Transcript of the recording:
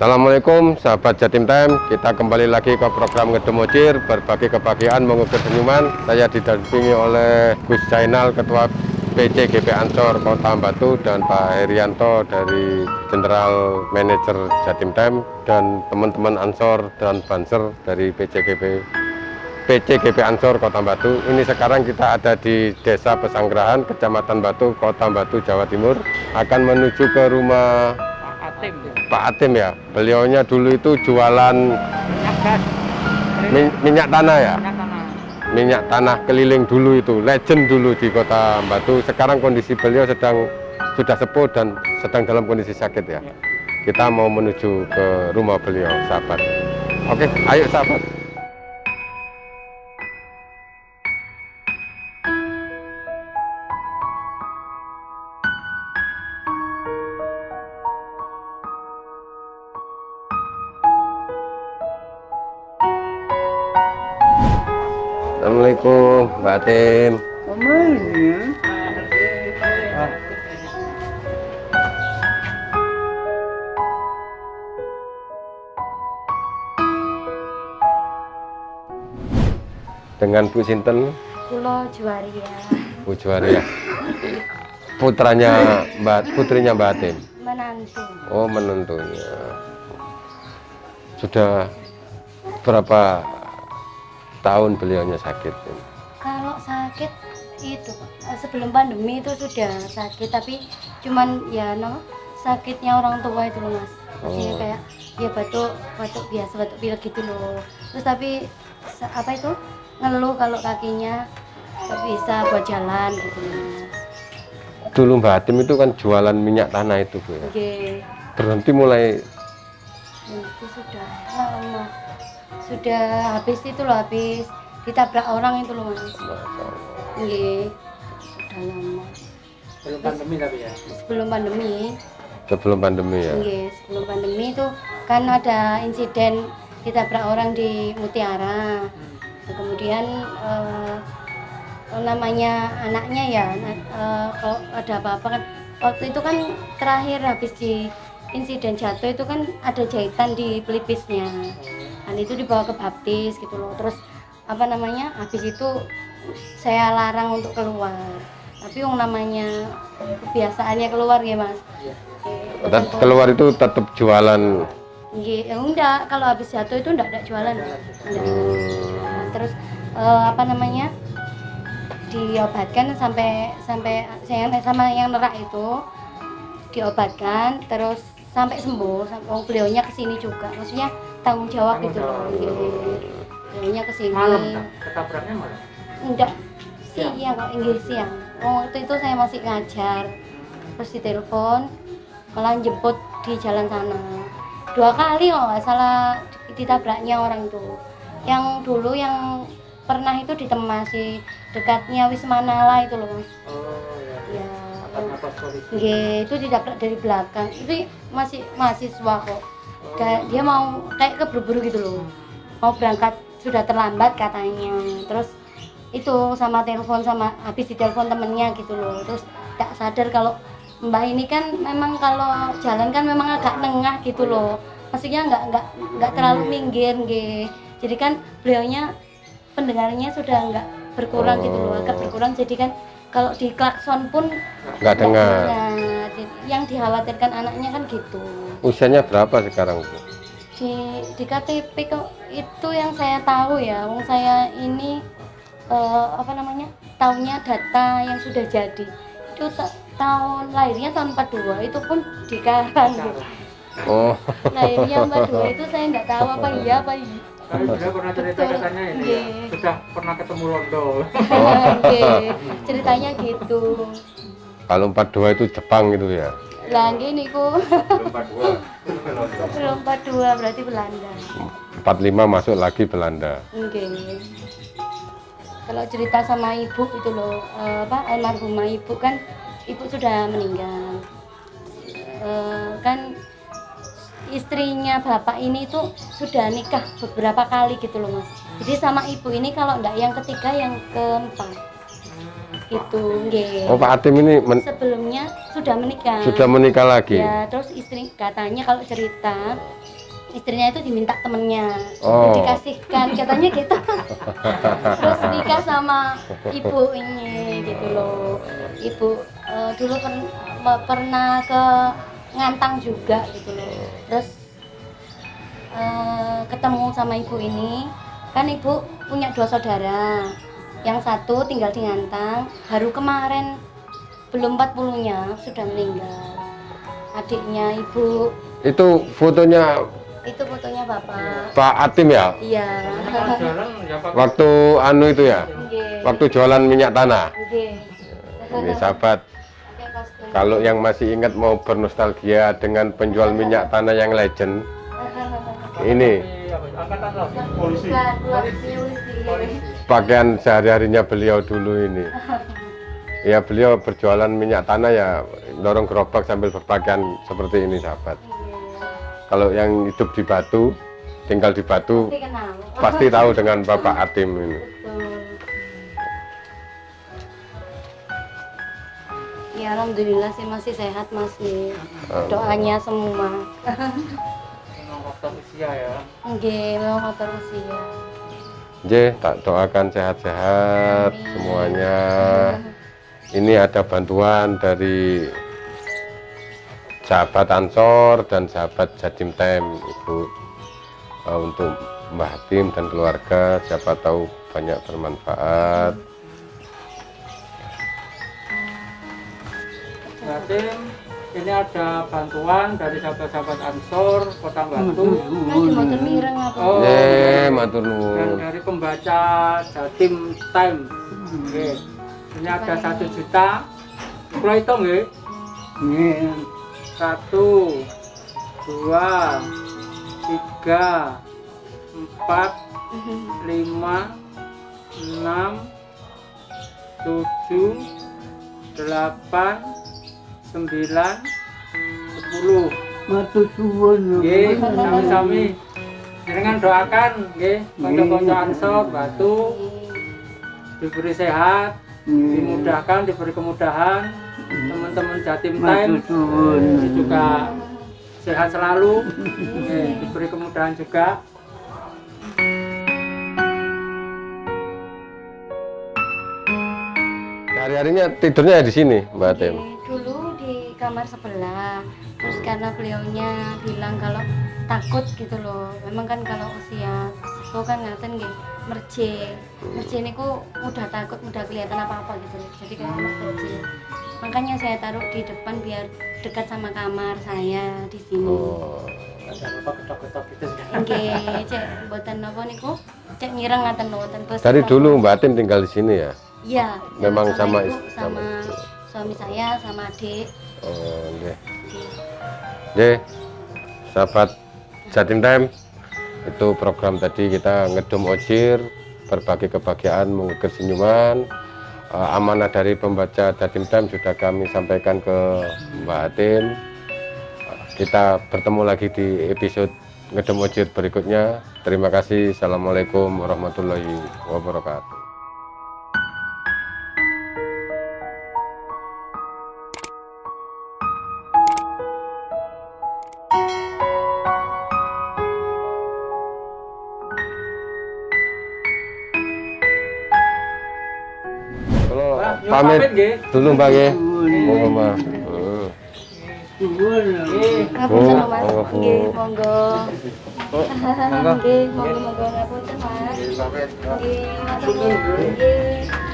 Assalamualaikum sahabat Jatim Time. Kita kembali lagi ke program Ngedemocir Berbagi kebahagiaan mengukir senyuman. Saya didampingi oleh Gus Jainal Ketua PCGP Ansor Kota Batu Dan Pak Herianto dari General Manager Jatim Time Dan teman-teman Ansor dan Banser dari PCGP PCGP Ansor Kota Batu. Ini sekarang kita ada di Desa Pesanggerahan Kecamatan Batu Kota Batu Jawa Timur. Akan menuju ke rumah Atim Pak Atim ya, beliaunya dulu itu jualan minyak gas mi- minyak tanah ya, minyak tanah minyak tanah keliling dulu itu, legend dulu di kota Batu. Sekarang kondisi beliau sedang sudah sepuh dan sedang dalam kondisi sakit ya. Ya. Kita mau menuju ke rumah beliau, sahabat. Oke, ayo sahabat. Assalamualaikum, Mbak Atim. Dengan Bu Sinten, Pulau Juwaria Bu Juwaria. Putranya Mbak, putrinya Mbak Atim. menantu. Oh, menentunya. Sudah berapa tahun beliaunya sakit? Kalau sakit itu eh, sebelum pandemi itu sudah sakit tapi cuman ya no sakitnya orang tua itu loh mas. Maksudnya Oh. kayak ya batuk batuk biasa batuk pilek gitu loh. Terus tapi apa itu ngeluh kalau kakinya nggak bisa buat jalan gitu. Dulu Mbak Atim itu kan jualan minyak tanah itu Bu ya. Oke, Berhenti mulai itu sudah lama. Sudah habis itu loh habis ditabrak orang itu loh mas. Iya, sudah lama. belum pandemi tapi ya Sebelum pandemi, sebelum pandemi ya. iya, sebelum pandemi itu kan ada insiden ditabrak orang di Mutiara. Nah, kemudian eh, namanya anaknya ya, na- eh, kalau ada apa-apa kan waktu itu kan terakhir habis di insiden jatuh itu kan ada jahitan di pelipisnya. Dan itu dibawa ke baptis gitu loh. Terus apa namanya? Habis itu saya larang untuk keluar. Tapi yang namanya kebiasaannya keluar ya, Mas. Eh, Tetap keluar itu tetap jualan. Iya, enggak. Kalau habis jatuh itu enggak ada jualan. Enggak. Hmm, Terus eh, apa namanya? Diobatkan sampai sampai saya sama yang nerak itu diobatkan terus sampai sembuh. Sampai oh, beliaunya ke sini juga. Maksudnya tanggung jawab Tanggung gitu loh. jawab. Iya. Beliaunya ke sini. malam ketabraknya malam Enggak Siang. siang kok Inggris siang. Oh, waktu itu saya masih ngajar. Terus ditelepon malah jemput di jalan sana. Dua kali kalau nggak salah ditabraknya orang itu. Yang dulu yang pernah itu di di dekatnya Wisma Nala itu loh mas. oh ya Ya, polisi Nggih, itu ditabrak dari belakang. Itu masih mahasiswa kok. Dan dia mau kayak keburu-buru gitu loh. Mau berangkat sudah terlambat katanya. Terus itu sama telepon sama habis ditelepon temennya gitu loh. Terus tak sadar kalau Mbak ini kan memang kalau jalan kan memang agak nengah gitu loh. Maksudnya nggak nggak nggak terlalu minggir, nggih. Jadi kan beliaunya pendengarannya sudah nggak berkurang gitu loh, agak berkurang. Jadi kan kalau di klakson pun nggak dengar. Yang dikhawatirkan anaknya kan gitu. Usianya berapa sekarang Bu? Di di KTP kok itu yang saya tahu ya, wong saya ini eh, apa namanya? tahunnya data yang sudah jadi. Itu ta- tahun lahirnya tahun 42 itu pun di Karang. gitu. Oh, Lahirnya 42 itu saya nggak tahu apa iya apa iya. tapi beliau pernah cerita Betul. katanya ini ya Iya. sudah pernah ketemu Londo Oke, ceritanya gitu. Kalau 42 itu Jepang gitu ya. Lah gini ku Belum belum 42 berarti Belanda. 45 masuk lagi Belanda. Oke. Kalau cerita sama ibu itu loh, eh, apa almarhumah ibu kan, ibu sudah meninggal. Eh, kan istrinya bapak ini tuh sudah nikah beberapa kali gitu loh mas. Jadi sama ibu ini kalau enggak yang ketiga yang keempat. Itu nggih. Oh Pak Atim ini Sebelumnya sudah menikah. sudah menikah lagi. Ya, terus istri katanya kalau cerita istrinya itu diminta temennya Oh. dikasihkan katanya gitu terus nikah sama ibu ini gitu loh ibu eh, dulu me- pernah ke ngantang juga gitu loh terus eh, ketemu sama ibu ini kan ibu punya dua saudara yang satu tinggal di ngantang baru kemarin belum 40 nya sudah meninggal adiknya ibu Itu fotonya itu fotonya bapak Pak Atim ya? iya ya Pak. Waktu anu itu ya? Nggih. Waktu jualan minyak tanah. Nggih. Ini sahabat, kalau yang masih ingat mau bernostalgia dengan penjual minyak tanah yang legend, ini pakaian sehari-harinya beliau dulu ini. Ya beliau berjualan minyak tanah ya dorong gerobak sambil berpakaian seperti ini sahabat. Kalau yang hidup di Batu, tinggal di Batu, Pasti tahu dengan Bapak Atim ini. Ya alhamdulillah sih masih sehat masih. Doanya semua. Faktor usia ya. Nggih, memang faktor usia. J, tak doakan sehat-sehat semuanya. Ini ada bantuan dari sahabat Ansor dan sahabat Jadim Tem, Ibu, eh, untuk Mbah Tim dan keluarga. Siapa tahu banyak bermanfaat. Berarti ini ada bantuan dari sahabat-sahabat Ansor Kota Batu? Oh. Ye, matur dan nuwun. dari pembaca Jatim Time. Oke. Ini ada satu juta. Kalau hitung ya. Satu, dua, tiga, empat, lima, enam, tujuh, delapan, sembilan, sepuluh. Matur suwun. Nggih, sami-sami. Jenengan doakan nggih, kanca-kanca Ansor Batu diberi sehat, dimudahkan, diberi kemudahan. Teman-teman Jatim Time eh, juga sehat selalu, nggih, diberi kemudahan juga. Hari-harinya tidurnya di sini, Mbak Tim. Oke, kamar sebelah terus karena beliaunya bilang kalau takut gitu loh memang kan kalau usia sepuh kan ngaten nggih merje merje ini ku mudah takut mudah kelihatan apa apa gitu loh jadi kayak kecil makanya saya taruh di depan biar dekat sama kamar saya di sini Oh. Ada apa ketok-ketok gitu. Nggih, cek mboten napa niku cek nyireng ngaten mboten bos Dari dulu Mbak Tim tinggal di sini ya? iya Memang sama ibu, sama, sama ibu. suami saya sama adik Oh, nggih. Sahabat Jatim Time, itu program tadi kita ngedum ojir, berbagi kebahagiaan, mengukir senyuman. Eh, amanah dari pembaca Jatim Time sudah kami sampaikan ke Mbak Atin. Kita bertemu lagi di episode ngedum ojir berikutnya. Terima kasih. Assalamualaikum warahmatullahi wabarakatuh. Pamit dulu Mbak nggih. Monggo Mbak. Hmm. Suwun. Nggih. Lho, Mas. monggo, Bu. Nggih, monggo. Oh, Nggih, monggo monggo ngapunten, Mas. Nggih. Nggih.